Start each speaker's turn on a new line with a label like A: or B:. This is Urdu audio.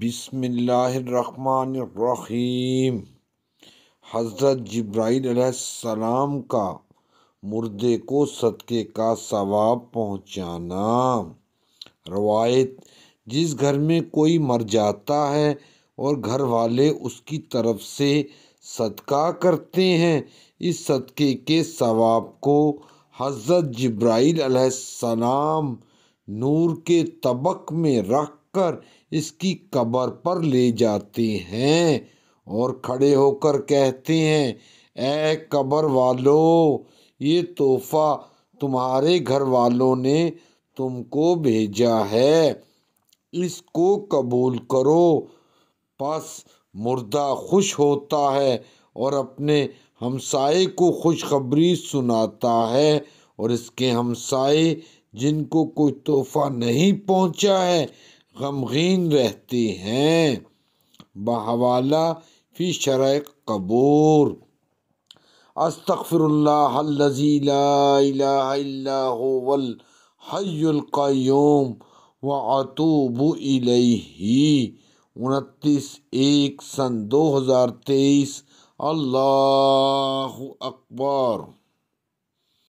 A: بسم اللہ الرحمن الرحیم۔ حضرت جبرائیل علیہ السلام کا مردے کو صدقے کا ثواب پہنچانا۔ روایت، جس گھر میں کوئی مر جاتا ہے اور گھر والے اس کی طرف سے صدقہ کرتے ہیں، اس صدقے کے ثواب کو حضرت جبرائیل علیہ السلام نور کے طبق میں رکھ کر اس کی قبر پر لے جاتے ہیں اور کھڑے ہو کر کہتے ہیں، اے قبر والو، یہ تحفہ تمہارے گھر والوں نے تم کو بھیجا ہے۔ اس کو قبول کرو۔ پس مردہ خوش ہوتا ہے اور اپنے ہمسائے کو خوشخبری سناتا ہے اور اس کے ہمسائے جن کو کوئی تحفہ نہیں پہنچا ہے غمگین رہتے ہیں۔ بحوالہ فی شرع قبور۔ استغفر اللہ الذی لا الہ الا هو الحی القیوم واتوب الیہ۔ انتیس ایک سن دو ہزار تیئیس۔ اللہ اکبر۔